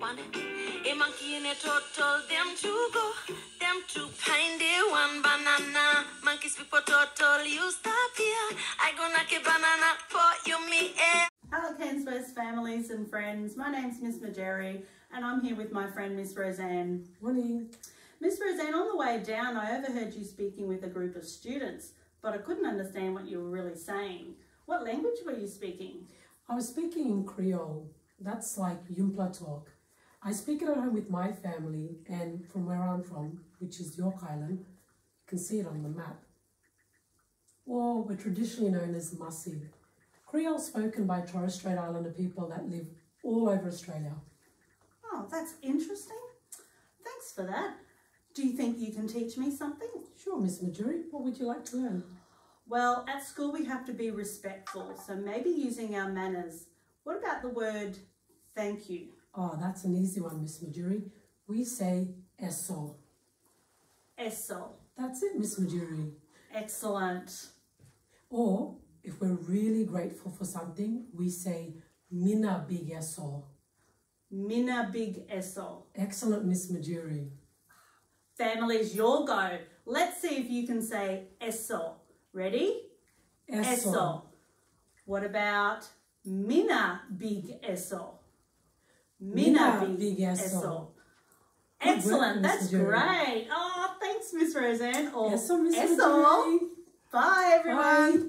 one. A monkey in a turtle, them two go. Them two pine they one banana. Monkey speak for turtle, you stop here. I gonna knock a banana for you, me, eh. Hello Cairns West families and friends, my name's Miss Maugeri and I'm here with my friend Miss Roseanne. Morning. Miss Roseanne, on the way down I overheard you speaking with a group of students, but I couldn't understand what you were really saying. What language were you speaking? I was speaking in Creole. That's like Yumplatok. I speak it at home with my family and from where I'm from, which is Yorke Island, you can see it on the map. Or we're traditionally known as Masig. Creole spoken by Torres Strait Islander people that live all over Australia. Oh, that's interesting. Thanks for that. Do you think you can teach me something? Sure, Miss Maugeri, what would you like to learn? Well, at school we have to be respectful, so maybe using our manners. What about the word thank you? Oh, that's an easy one, Miss Maugeri. We say eso. Eso. That's it, Miss Maugeri. Excellent. Or if we're really grateful for something, we say mina big eso. Mina big eso. Excellent, Miss Maugeri. Families, your go. Let's see if you can say eso. Ready? Eso. What about mina big eso? Mina, Mina big, big eso. eso. Good work, Excellent. That's great. Oh, thanks, Miss Roseanne. Oh, or Eso, Miss eso. Bye, everyone. Bye.